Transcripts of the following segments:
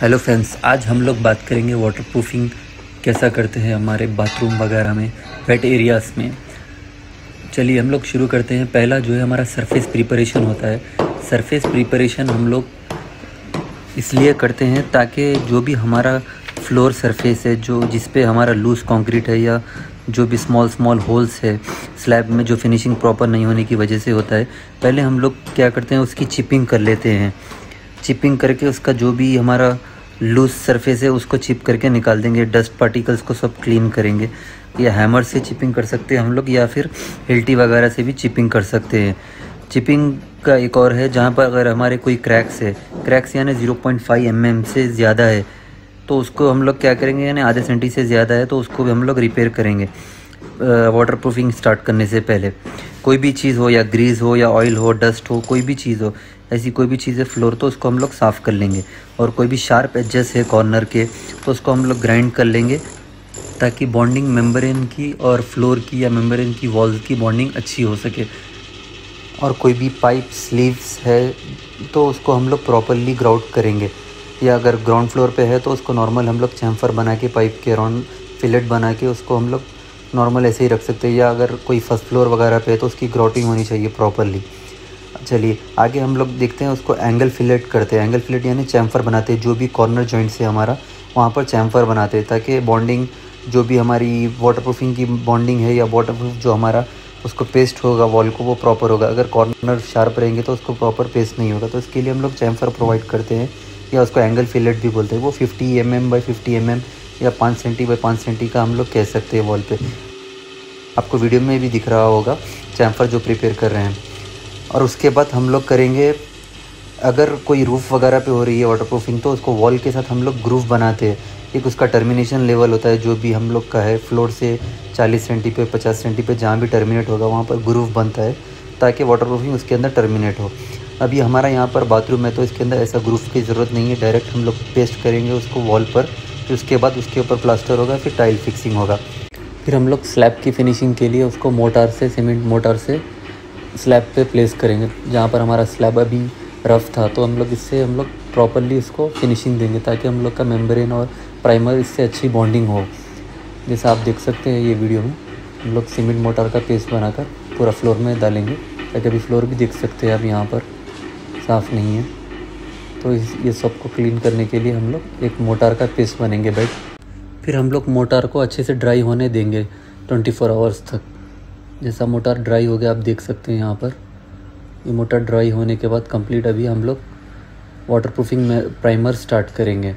Hello friends आज हम लोग बात करेंगे वाटर प्रूफिंग कैसा करते हैं हमारे बाथरूम वगैरह में वेट एरियाज़ में। चलिए हम लोग शुरू करते हैं। पहला जो है हमारा सरफेस प्रिपरेशन होता है। सरफेस प्रिपरेशन हम लोग इसलिए करते हैं ताकि जो भी हमारा फ्लोर सरफेस है, जो जिस पे हमारा लूज़ कंक्रीट है या जो भी स्मॉल स्मॉल होल्स है स्लैब में जो फिनिशिंग प्रॉपर नहीं होने की वजह से होता है, पहले हम लोग क्या करते हैं, उसकी चिपिंग कर लेते हैं। चिपिंग करके उसका जो भी हमारा लूज सरफेस है, उसको चिप करके निकाल देंगे। डस्ट पार्टिकल्स को सब क्लीन करेंगे। या हैमर से चिपिंग कर सकते हैं हम लोग, या फिर हिल्टी वगैरह से भी चिपिंग कर सकते हैं। चिपिंग का एक और है, जहाँ पर अगर हमारे कोई क्रैक्स है। क्रैक्स यानी zero point five M M से ज़्यादा है। तो उसको हम लोग क्या करेंगे, यानी आधे सेंटी से ज़्यादा है तो उसको भी हम लोग रिपेयर करेंगे। वाटर प्रूफिंग स्टार्ट करने से पहले। कोई भी चीज़ हो, या ग्रीस हो, या ऑयल हो डस्ट हो, कोई भी चीज़ हो ऐसी कोई भी चीज़ है फ्लोर तो उसको हम लोग साफ़ कर लेंगे। और कोई भी शार्प एडजस्ट है कॉर्नर के तो उसको हम लोग ग्राइंड कर लेंगे, ताकि बॉन्डिंग मेम्ब्रेन की और फ्लोर की या मेम्ब्रेन की वॉल्स की बॉन्डिंग अच्छी हो सके। और कोई भी पाइप, स्लीव्स है तो उसको हम लोग प्रॉपरली ग्राउट करेंगे। या अगर ग्राउंड फ्लोर पे है तो उसको नॉर्मल हम लोग चैम्फर बना के, पाइप के राउंड फिलेट बना के, उसको हम लोग नॉर्मल ऐसे ही रख सकते हैं। या अगर कोई फ़र्स्ट फ्लोर वगैरह पे है तो उसकी ग्राउटिंग होनी चाहिए प्रॉपरली। चलिए, आगे हम लोग देखते हैं, उसको एंगल फिलेट करते हैं। एंगल फिलेट यानी चैम्फर बनाते हैं, जो भी कॉर्नर जॉइंट से हमारा, वहाँ पर चैम्फर बनाते हैं, ताकि बॉन्डिंग जो भी हमारी वाटर प्रूफिंग की बॉन्डिंग है या वाटर प्रूफ जो हमारा, उसको पेस्ट होगा वॉल को, वो प्रॉपर होगा। अगर कॉर्नर शार्प रहेंगे तो उसको प्रॉपर पेस्ट नहीं होगा। तो इसके लिए हम लोग चैम्फर प्रोवाइड करते हैं, या उसको एंगल फिलेट भी बोलते हैं। वो fifty M M by fifty M M या पाँच सेंटी बाई पाँच सेंटी का हम लोग कह सकते हैं वॉल पे। आपको वीडियो में भी दिख रहा होगा चैम्फर जो प्रिपेयर कर रहे हैं। और उसके बाद हम लोग करेंगे, अगर कोई रूफ़ वगैरह पे हो रही है वाटर प्रूफिंग तो उसको वॉल के साथ हम लोग ग्रूफ बनाते हैं। एक उसका टर्मिनेशन लेवल होता है, जो भी हम लोग का है फ्लोर से 40 सेंटी पे 50 सेंटी पे जहाँ भी टर्मिनेट होगा, वहाँ पर ग्रूफ बनता है, ताकि वाटर प्रूफिंग उसके अंदर टर्मिनेट हो। अभी हमारा यहाँ पर बाथरूम है तो इसके अंदर ऐसा ग्रूफ की ज़रूरत नहीं है। डायरेक्ट हम लोग पेस्ट करेंगे उसको वॉल पर, फिर उसके बाद उसके ऊपर प्लास्टर होगा, फिर टाइल फिक्सिंग होगा। फिर हम लोग स्लैब की फिनिशिंग के लिए उसको मोटार से सीमेंट मोटार से स्लैब पे प्लेस करेंगे। जहाँ पर हमारा स्लैब अभी रफ़ था तो हम लोग इससे, हम लोग प्रॉपरली इसको फिनिशिंग देंगे ताकि हम लोग का मेम्ब्रेन और प्राइमर इससे अच्छी बॉन्डिंग हो। जैसा आप देख सकते हैं ये वीडियो में, हम लोग सीमेंट मोटर का पेस्ट बनाकर पूरा फ्लोर में डालेंगे। ताकि अभी फ्लोर भी देख सकते हैं आप, यहाँ पर साफ़ नहीं है। तो इस, ये सबको क्लीन करने के लिए हम लोग एक मोटार का पेस्ट बनेंगे बेड फिर हम लोग मोटार को अच्छे से ड्राई होने देंगे ट्वेंटी फोर आवर्स तक। जैसा मोटर ड्राई हो गया, आप देख सकते हैं यहाँ पर। ये मोटर ड्राई होने के बाद कंप्लीट अभी हम लोग वाटर प्रूफिंग प्राइमर स्टार्ट करेंगे।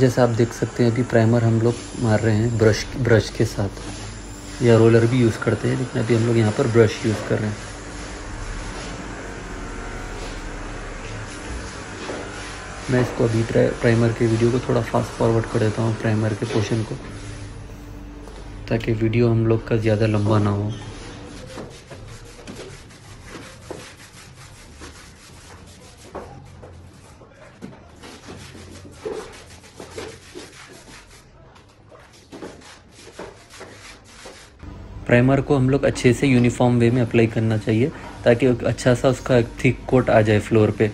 जैसा आप देख सकते हैं अभी प्राइमर हम लोग मार रहे हैं ब्रश ब्रश के साथ। या रोलर भी यूज़ करते हैं, लेकिन अभी हम लोग यहाँ पर ब्रश यूज़ कर रहे हैं। मैं इसको अभी प्राइमर के वीडियो को थोड़ा फास्ट फॉरवर्ड कर देता हूँ प्राइमर के पोर्शन को, ताकि वीडियो हम लोग का ज़्यादा लंबा ना हो। प्राइमर को हम लोग अच्छे से यूनिफॉर्म वे में अप्लाई करना चाहिए, ताकि अच्छा सा उसका थिक कोट आ जाए फ्लोर पे।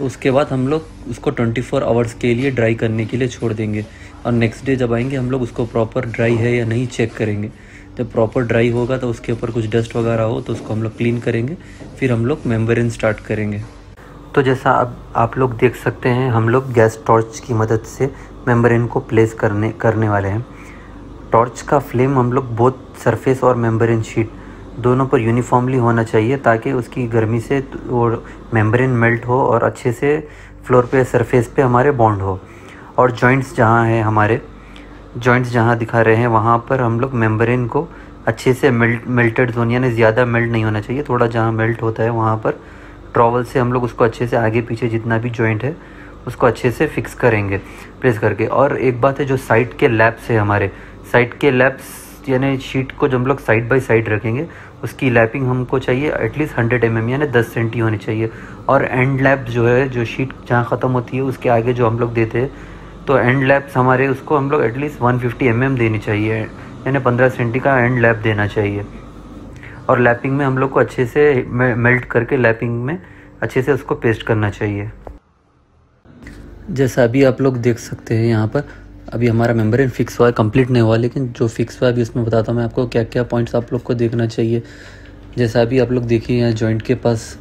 उसके बाद हम लोग उसको 24 फोर आवर्स के लिए ड्राई करने के लिए छोड़ देंगे। और नेक्स्ट डे जब आएँगे, हम लोग उसको प्रॉपर ड्राई है या नहीं चेक करेंगे। जब प्रॉपर ड्राई होगा तो उसके ऊपर कुछ डस्ट वगैरह हो तो उसको हम लोग क्लीन करेंगे। फिर हम लोग मेम्बरिन स्टार्ट करेंगे। तो जैसा अब आप लोग देख सकते हैं, हम लोग गैस टॉर्च की मदद से मेम्बरिन को प्लेस करने करने वाले हैं। टॉर्च का फ्लेम हम लोग बोथ सरफेस और मेम्ब्रेन शीट दोनों पर यूनिफॉर्मली होना चाहिए ताकि उसकी गर्मी से वो मेम्ब्रेन मेल्ट हो और अच्छे से फ्लोर पे सरफेस पे हमारे बॉन्ड हो। और जॉइंट्स जहाँ हैं हमारे जॉइंट्स जहाँ दिखा रहे हैं, वहाँ पर हम लोग मेम्ब्रेन को अच्छे से मेल्ट मेल्टेड जोन यानी ज़्यादा मेल्ट नहीं होना चाहिए, थोड़ा जहाँ मेल्ट होता है वहाँ पर ट्रॉवल से हम लोग उसको अच्छे से आगे पीछे जितना भी जॉइंट है, उसको अच्छे से फिक्स करेंगे प्रेस करके। और एक बात है जो साइड के लैप्स है हमारे साइड के लैप्स यानी शीट को जो हम लोग साइड बाई साइड रखेंगे, उसकी लैपिंग हमको चाहिए एटलीस्ट हंड्रेड एम यानी दस सेंटी होनी चाहिए। और एंड लैप जो है, जो शीट जहाँ ख़त्म होती है, उसके आगे जो हम लोग देते हैं तो एंड लैप्स हमारे, उसको हम लोग एटलीस्ट वन फिफ्टी एम देनी चाहिए। यानी पंद्रह सेंटी का एंड लैप देना चाहिए। और लैपिंग में हम लोग को अच्छे से मेल्ट करके लैपिंग में अच्छे से उसको पेस्ट करना चाहिए। जैसा अभी आप लोग देख सकते हैं यहाँ पर अभी हमारा मेम्ब्रेन फिक्स हुआ है कंप्लीट नहीं हुआ, लेकिन जो फिक्स हुआ है, अभी उसमें बताता हूँ मैं आपको क्या क्या पॉइंट्स आप लोग को देखना चाहिए। जैसा अभी आप लोग देखिए यहाँ जॉइंट के पास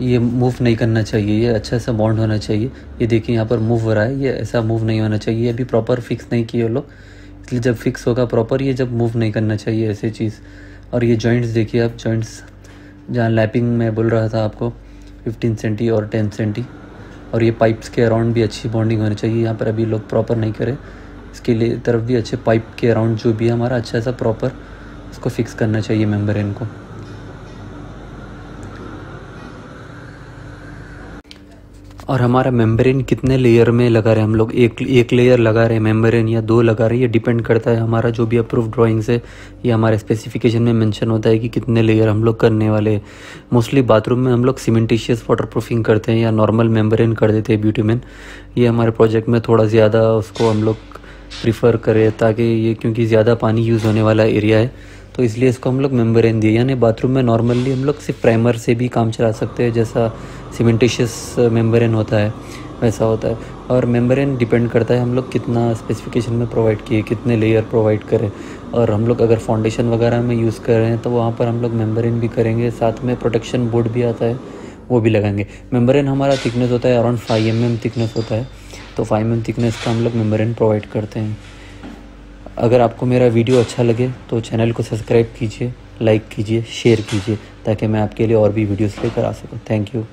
ये मूव नहीं करना चाहिए, ये अच्छा सा बॉन्ड होना चाहिए। ये देखिए यहाँ पर मूव हो रहा है, ये ऐसा मूव नहीं होना चाहिए। अभी प्रॉपर फिक्स नहीं किए लोग, इसलिए जब फिक्स होगा प्रॉपर ये जब मूव नहीं करना चाहिए ऐसे चीज़। और ये जॉइंट्स देखिए आप जॉइंट्स जहाँ लैपिंग में बोल रहा था आपको 15 सेंटी और 10 सेंटी और ये पाइप्स के अराउंड भी अच्छी बॉन्डिंग होनी चाहिए, यहाँ पर अभी लोग प्रॉपर नहीं करें। इसके लिए तरफ़ भी अच्छे पाइप के अराउंड जो भी है, हमारा अच्छा सा प्रॉपर उसको फिक्स करना चाहिए मेंबर इनको और हमारा मेम्ब्रेन कितने लेयर में लगा रहे हैं हम लोग? एक एक लेयर लगा रहे हैं मेम्ब्रेन या दो लगा रहे हैं? ये डिपेंड करता है हमारा जो भी अप्रूव ड्राइंग है ये हमारे स्पेसिफिकेशन में मेंशन होता है कि कितने लेयर हम लोग करने वाले हैं। मोस्टली बाथरूम में हम लोग सीमेंटिशियस वाटर प्रूफिंग करते हैं या नॉर्मल मेम्ब्रेन कर देते हैं ब्यूटीमेन ये हमारे प्रोजेक्ट में थोड़ा ज़्यादा उसको हम लोग प्रीफर करें ताकि ये क्योंकि ज़्यादा पानी यूज़ होने वाला एरिया है तो इसलिए इसको हम लोग मेम्ब्रेन दिए। यानी बाथरूम में नॉर्मली हम लोग सिर्फ़ प्राइमर से भी काम चला सकते हैं, जैसा सीमेंटिशियस मेम्ब्रेन होता है, वैसा होता है। और मेम्ब्रेन डिपेंड करता है हम लोग कितना स्पेसिफिकेशन में प्रोवाइड किए, कितने लेयर प्रोवाइड करें। और हम लोग अगर फाउंडेशन वगैरह में यूज़ कर रहे हैं तो वहाँ पर हम लोग मेम्ब्रेन भी करेंगे, साथ में प्रोटेक्शन बोर्ड भी आता है, वो भी लगाएँगे। मेम्ब्रेन हमारा थिकनेस होता है अराउंड फाइव एम थिकनेस होता है। तो फाइव एम थिकनेस का हम लोग मेम्बरन प्रोवाइड करते हैं। अगर आपको मेरा वीडियो अच्छा लगे तो चैनल को सब्सक्राइब कीजिए लाइक कीजिए शेयर कीजिए, ताकि मैं आपके लिए और भी वीडियोस लेकर आ सकूँ। Thank you